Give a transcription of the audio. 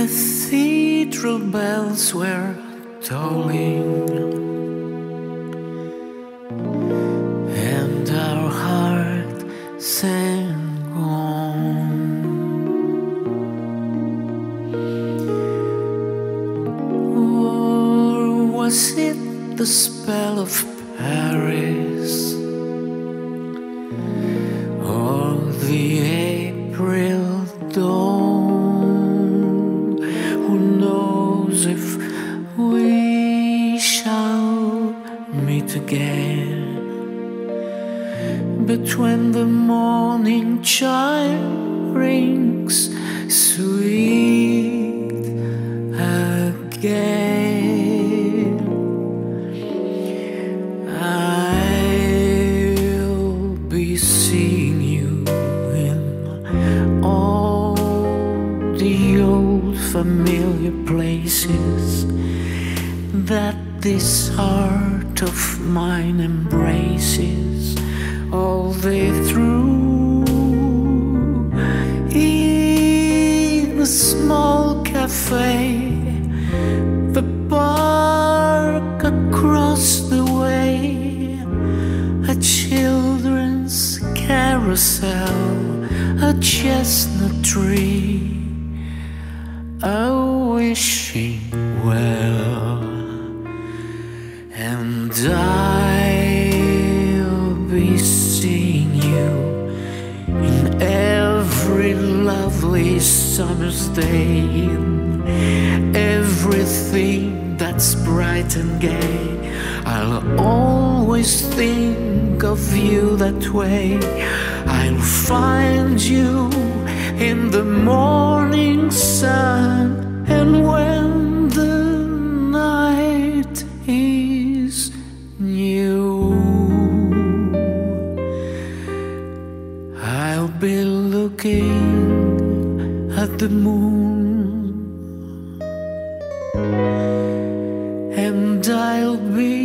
cathedral bells were tolling, and our heart sang on. Or was it the spell of Paris? Again? But when the morning chime rings sweet again, I'll be seeing you in all the old familiar places that this heart of mine embraces all day through. In a small cafe, the park across the way, a children's carousel, a chestnut tree, a wishing well, and I'll be seeing you in every lovely summer's day, in everything that's bright and gay. I'll always think of you that way. I'll find you in the morning sun, you. I'll be looking at the moon, and I'll be.